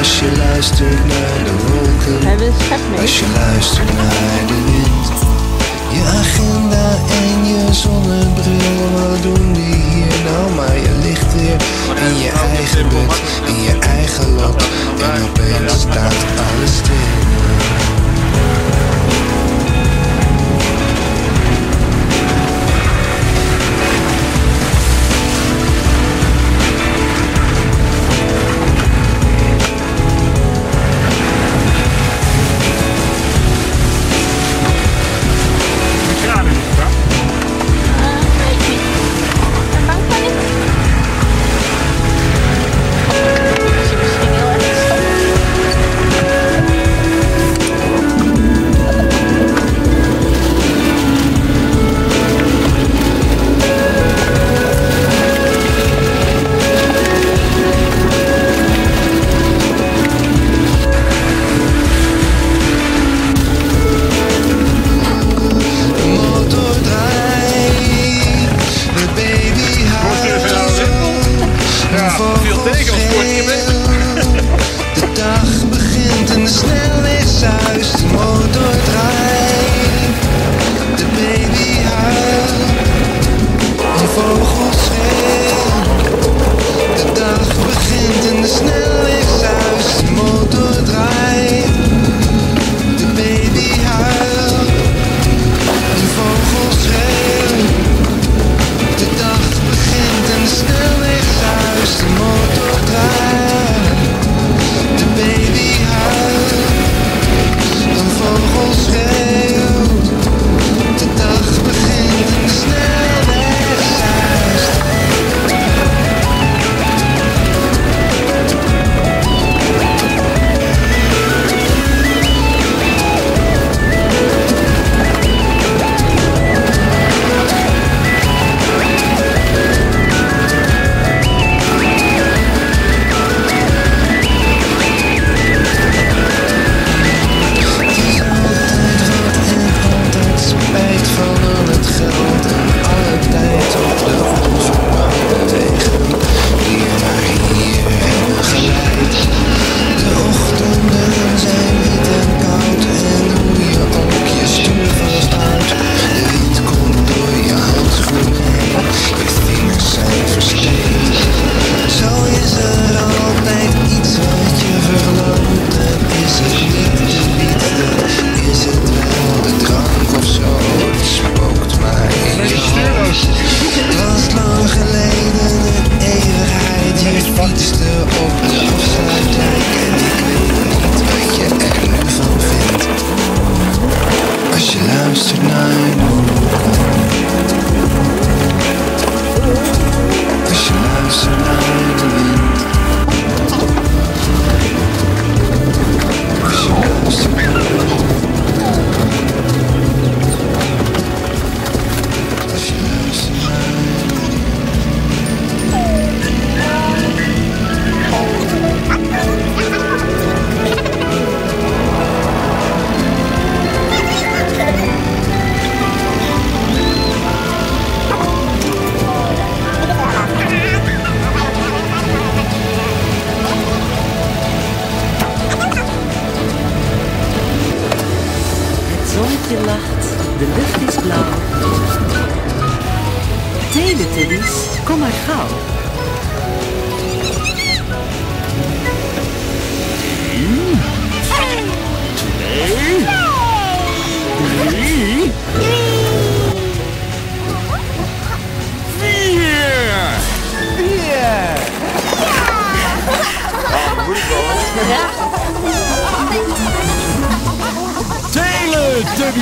Als je luistert naar de wolken. Als je luistert naar de wind. Je agenda en je zonnebril. Wat doen die hier nou? Maar je ligt weer in je eigen bed. In je eigen lok. En opeens staat alles stil. zonnetje lacht, de lucht is blauw. Teletubbies, kom maar gauw. Tijd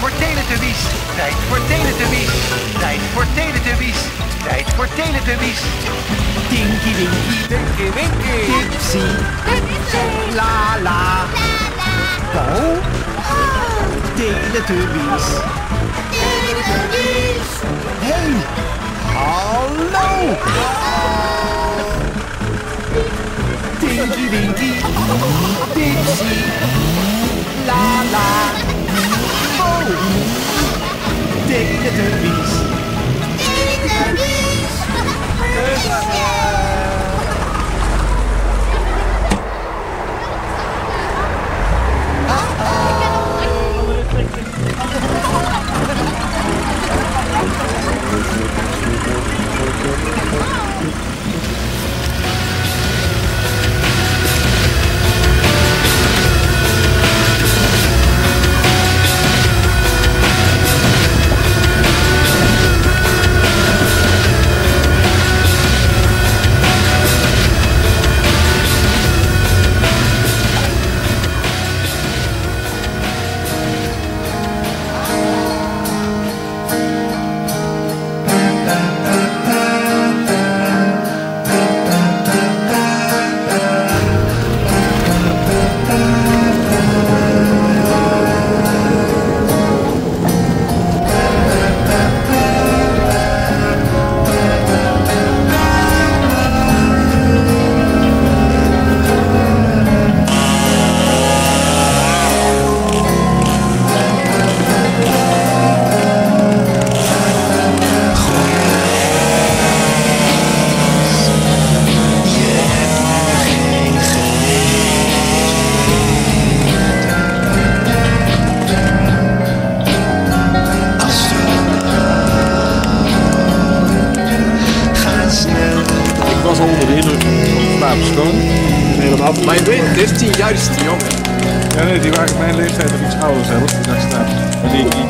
voor Teletubbies. Tijd voor Teletubbies. Tijd voor Teletubbies. Tijd voor Teletubbies. Dinky Winky. Winky Winky. Tipsy. Tipsy. La la. La la. Oh. oh. Teletubbies. Hey. Hallo. Tinky Winky. Dipsy. La la. Po. Teletubbies. Ga Schoon. Helemaal Maar je weet, dit is tien jaar, is te jong. Ja, nee, die waren mijn leeftijd of iets ouder zelfs. Die daar staan. Maar die, die,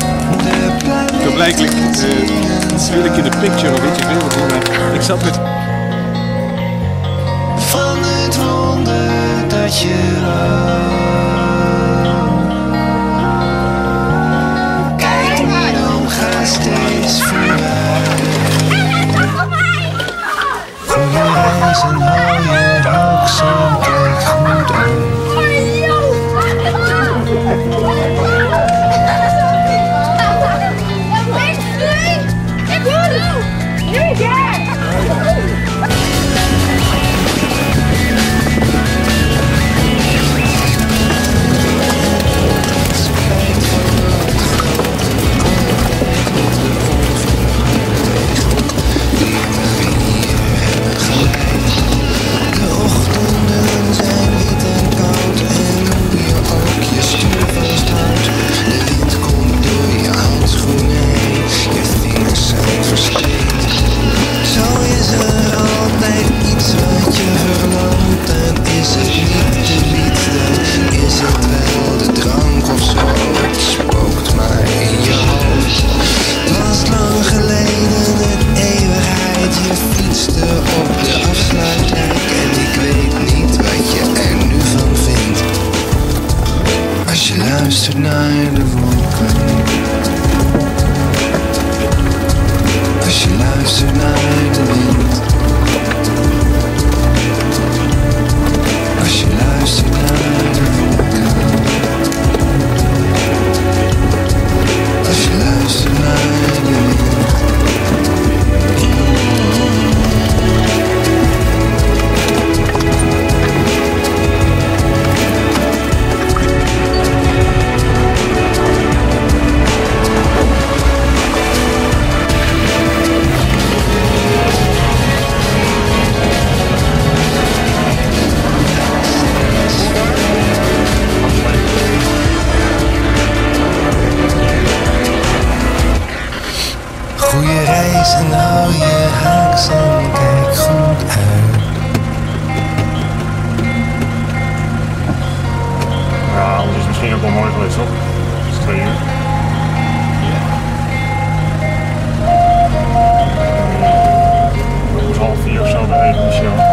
De blijkelijk uh, wil ik in de picture of iets, ik weet het niet. Maar ik zat met van het wonder dat je Als je luistert naar de wolken. Als je luistert naar de wind. Als je luistert naar de wolken. Goeie reis en hou je haaks en kijk goed uit. Ja, anders is misschien ook wel mooi geweest, toch? Het is twee uur. Het was half vier of zo bij de